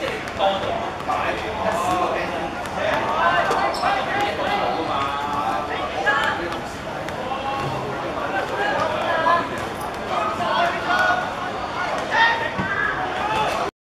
Okay. Um,